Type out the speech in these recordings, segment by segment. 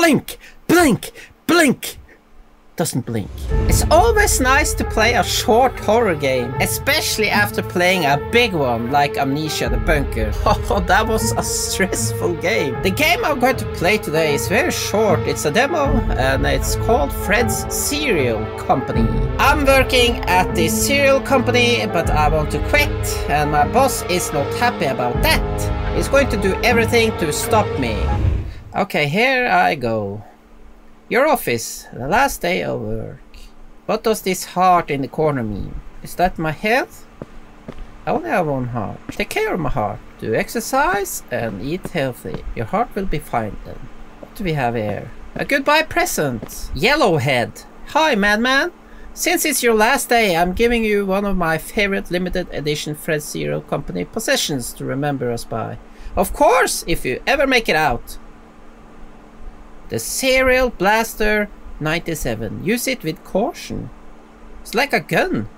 Blink! Blink! Blink! Doesn't blink. It's always nice to play a short horror game, especially after playing a big one like Amnesia the Bunker. Oh, that was a stressful game. The game I'm going to play today is very short. It's a demo and it's called Fred's Cereal Company. I'm working at this cereal company, but I want to quit and my boss is not happy about that. He's going to do everything to stop me. Okay, here I go. Your office, the last day of work. What does this heart in the corner mean? Is that my health? I only have one heart. Take care of my heart. Do exercise and eat healthy. Your heart will be fine then. What do we have here? A goodbye present. Yellowhead. Hi, madman. Since it's your last day, I'm giving you one of my favorite limited edition Fred's Cereal Company possessions to remember us by. Of course, if you ever make it out. The Cereal Blaster 97. Use it with caution. It's like a gun.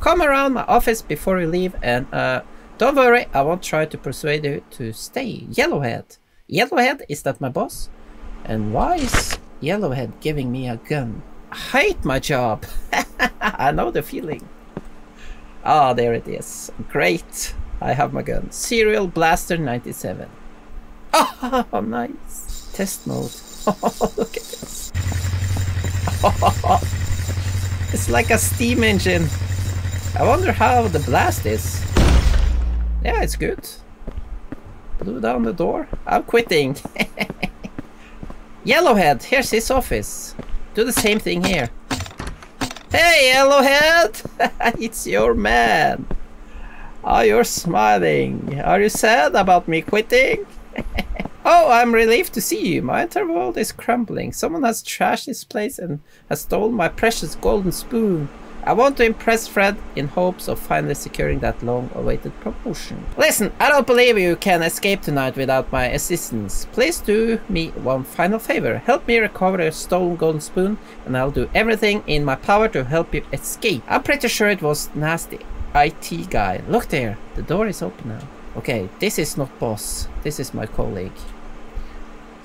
Come around my office before you leave and uh, don't worry, I won't try to persuade you to stay. Yellowhead. Yellowhead, is that my boss? And why is Yellowhead giving me a gun? I hate my job. I know the feeling. Ah, there it is. Great. I have my gun. Cereal Blaster 97. Oh, nice. Test mode. Look at this. it's like a steam engine. I wonder how the blast is. Yeah, it's good. Blew down the door. I'm quitting. Yellowhead, here's his office. Do the same thing here. Hey, Yellowhead! it's your man. Oh, you're smiling. Are you sad about me quitting? oh, I'm relieved to see you. My entire world is crumbling. Someone has trashed this place and has stolen my precious golden spoon. I want to impress Fred in hopes of finally securing that long-awaited promotion. Listen, I don't believe you can escape tonight without my assistance. Please do me one final favor. Help me recover your stolen golden spoon and I'll do everything in my power to help you escape. I'm pretty sure it was nasty IT guy. Look there, the door is open now. Okay, this is not boss. This is my colleague.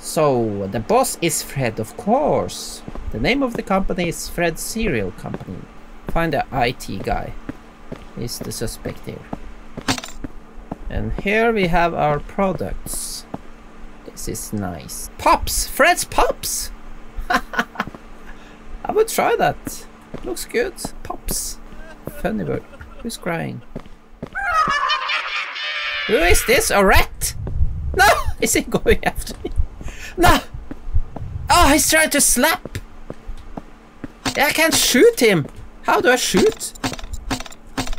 So, the boss is Fred, of course. The name of the company is Fred Cereal Company. Find the IT guy. He's the suspect here. And here we have our products. This is nice. Pops! Fred's Pops! I would try that. Looks good. Pops. Funny bird. Who's crying? Who is this? A rat? No! Is he going after me? No! Oh, he's trying to slap! I can't shoot him! How do I shoot?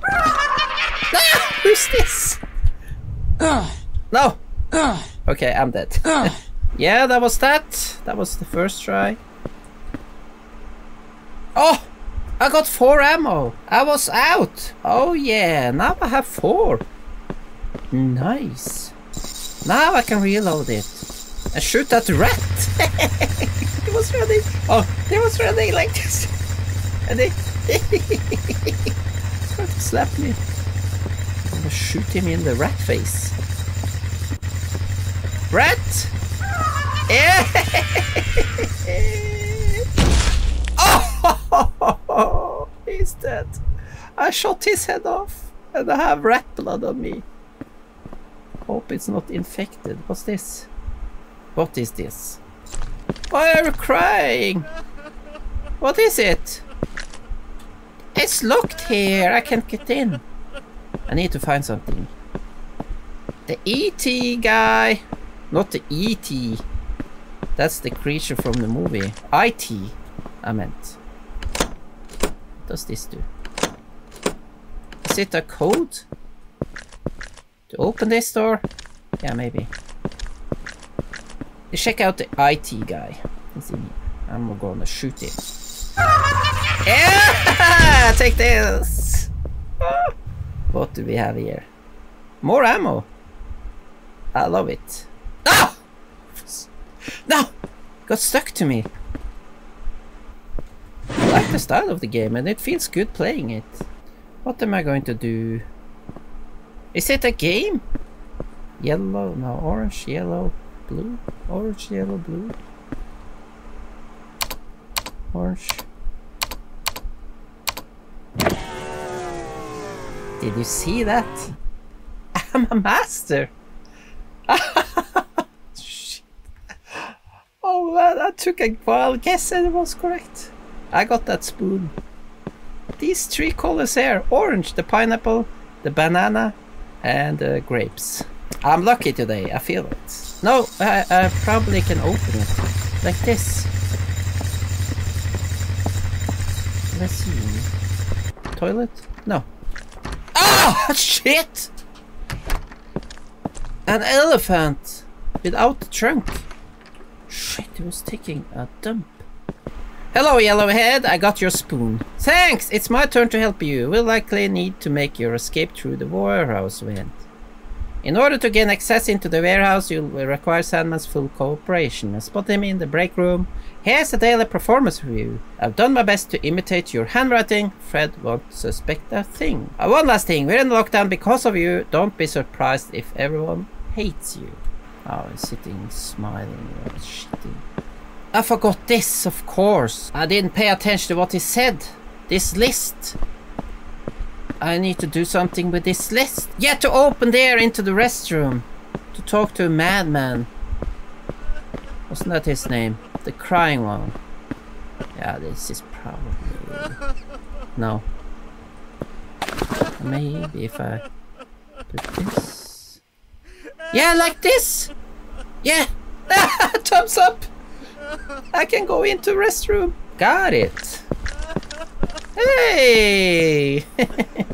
Ah, who's this? No! Okay, I'm dead. yeah, that was that. That was the first try. Oh! I got four ammo. I was out. Oh yeah, now I have four. Nice. Now I can reload it. And shoot that rat. he was running. Oh, he was running like this. And he... He's going to slap me. I'm gonna shoot him in the rat face. Rat! Oh, he's dead. I shot his head off, and I have rat blood on me. Hope it's not infected. What's this? What is this? Why are you crying? What is it? It's locked here. I can't get in. I need to find something. The ET guy. Not the ET. That's the creature from the movie. IT, I meant. What does this do? Is it a code? To open this door? Yeah, maybe. Check out the IT guy. I'm gonna shoot him. Yeah! Take this! What do we have here? More ammo! I love it. No! No! Got stuck to me. I like the style of the game and it feels good playing it. What am I going to do? Is it a game? Yellow, no, orange, yellow, blue, orange, yellow, blue. orange. Did you see that? I'm a master. Oh man, I took a wild guess and it was correct. I got that spoon. These three colors here. Orange, the pineapple, the banana, and the grapes. I'm lucky today, I feel it. No, I, I probably can open it. Like this. Let's see. Toilet? No. Ah! Shit! An elephant! Without the trunk. Shit, he was taking a dump. Hello, Yellowhead. I got your spoon. Thanks! It's my turn to help you. We'll likely need to make your escape through the warehouse vent. In order to gain access into the warehouse, you'll require Sadman's full cooperation. Spot him in the break room. Here's a daily performance review. I've done my best to imitate your handwriting. Fred won't suspect a thing. Uh, one last thing. We're in lockdown because of you. Don't be surprised if everyone hates you. Oh, he's sitting smiling. Oh. I forgot this, of course. I didn't pay attention to what he said. This list. I need to do something with this list. Yeah, to open there into the restroom. To talk to a madman. Wasn't that his name? The crying one. Yeah, this is probably... No. Maybe if I put this... Yeah, like this! Yeah! Thumbs up! I can go into restroom. Got it. Hey!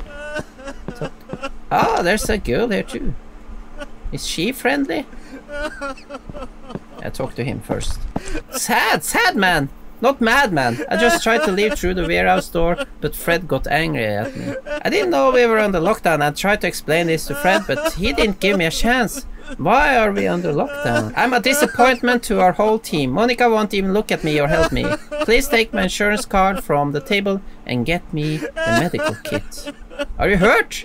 oh, there's a girl here too. Is she friendly? I talk to him first. Sad, sad man! Not mad man. I just tried to leave through the warehouse door, but Fred got angry at me. I didn't know we were under lockdown. I tried to explain this to Fred, but he didn't give me a chance. Why are we under lockdown? I'm a disappointment to our whole team. Monica won't even look at me or help me. Please take my insurance card from the table and get me the medical kit. Are you hurt?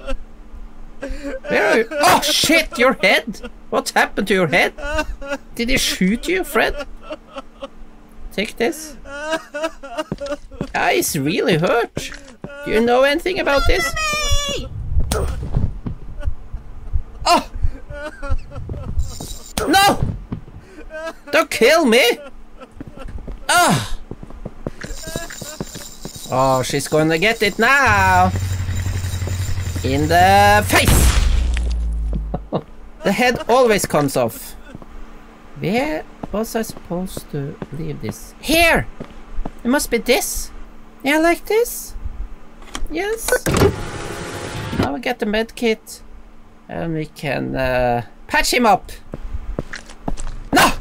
Where are you? Oh shit, your head! What happened to your head? Did he shoot you, Fred? Take this. Ah, he's really hurt. Do you know anything about this? Oh! No! Don't kill me! Oh! Oh, she's gonna get it now! In the face! the head always comes off. Where was I supposed to leave this? Here! It must be this. Yeah, like this. Yes. Now we get the med kit. And we can uh, patch him up. No!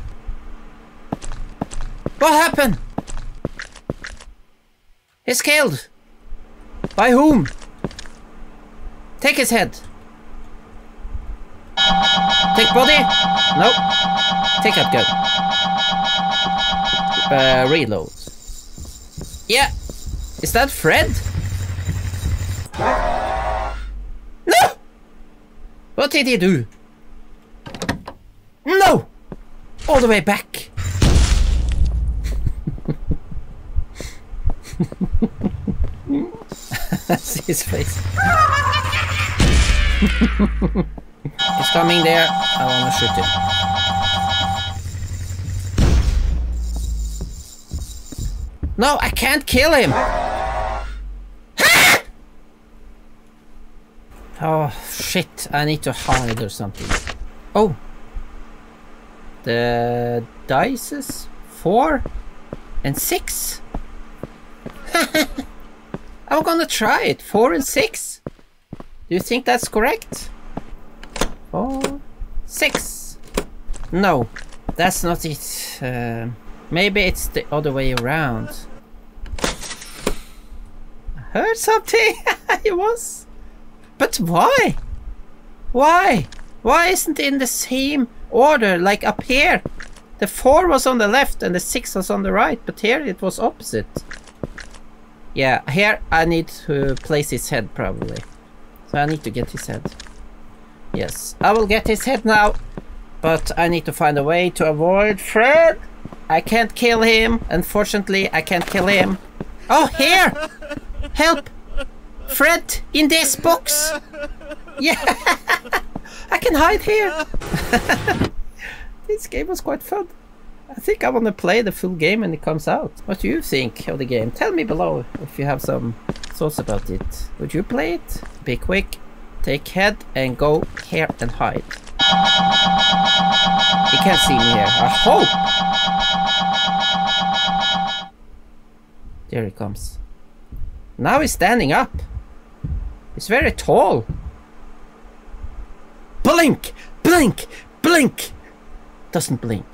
What happened? He's killed. By whom? Take his head. Take body? Nope. Take that gun. Uh, reload. Yeah. Is that Fred? No! What did he do? No! All the way back. See his face. He's coming there. I wanna shoot him. No, I can't kill him! oh, shit. I need to hide or something. Oh. The dices? Four? And six? I'm gonna try it. Four and six. Do you think that's correct? Four, six. No, that's not it. Uh, maybe it's the other way around. I heard something. it was. But why? Why? Why isn't it in the same order like up here? The four was on the left and the six was on the right, but here it was opposite. Yeah, here I need to place his head probably. I need to get his head. Yes, I will get his head now. But I need to find a way to avoid Fred. I can't kill him. Unfortunately, I can't kill him. Oh, here! Help! Fred, in this box! Yeah! I can hide here! this game was quite fun. I think I want to play the full game when it comes out. What do you think of the game? Tell me below if you have some thoughts about it. Would you play it? Be quick, take head and go here and hide. He can't see me here. I hope! There he comes. Now he's standing up. He's very tall. Blink! Blink! Blink! Doesn't blink.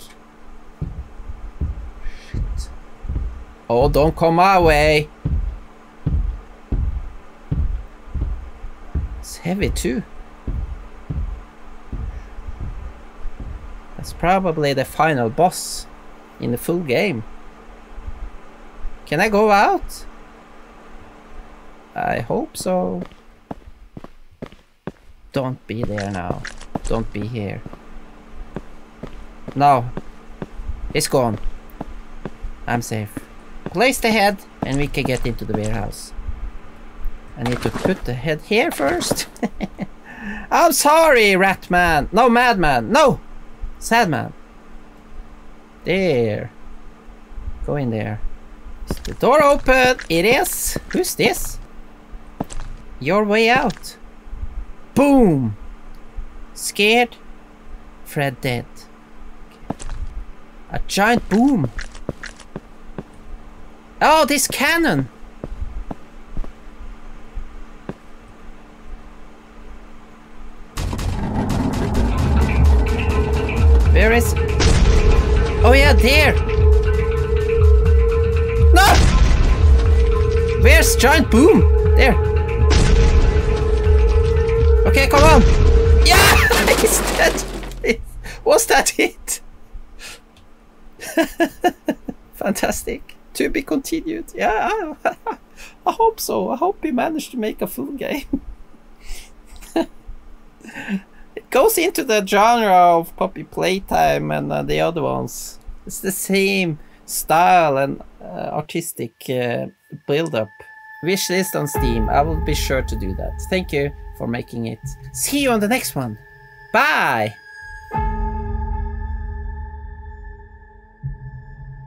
Shit. Oh, don't come my way. Heavy too. That's probably the final boss in the full game. Can I go out? I hope so. Don't be there now. Don't be here. No. It's gone. I'm safe. Place the head and we can get into the warehouse. I need to put the head here first. I'm sorry, Ratman. No, Madman. No! Sadman. There. Go in there. Is the door open? It is. Who's this? Your way out. Boom. Scared. Fred dead. A giant boom. Oh, this cannon. Oh yeah, there! No! Where's Giant Boom? There. Okay, come on! Yeah! He's dead! Was that it? Fantastic. To be continued. Yeah, I, I hope so. I hope we managed to make a full game. Goes into the genre of Poppy Playtime and uh, the other ones. It's the same style and uh, artistic uh, build-up. Wishlist on Steam. I will be sure to do that. Thank you for making it. See you on the next one. Bye!